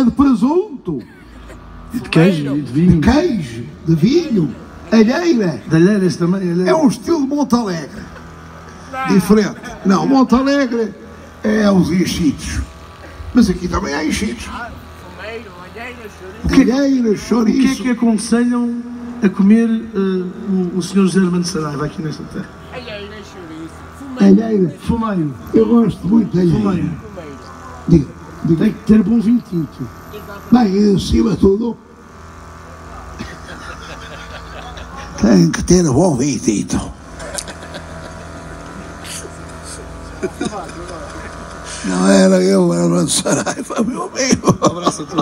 é de presunto, E de queijo, e de de vinho. queijo, de vinho, alheira. De alheiras também. alheiras. É um estilo de Montalegre. Diferente. Não, Montalegre é os enchidos. Mas aqui também há enchidos. Fumeiro, alheira, chouriço. que- Alheira, O que é que aconselham a comer eh, o, o Sr. José Armando Saraiva aqui nesta terra? Alheira, chouriço. Fumeiro, Alheira. Fumeiro. Eu gosto muito de alheira. Fumeiro. fumeiro. Diga, diga. Tem que ter bom vinho tinto. Bem, acima de tudo, tem que ter bom vinho tinto. Não era eu, era o Saraiva, meu amigo. Um abraço a todos.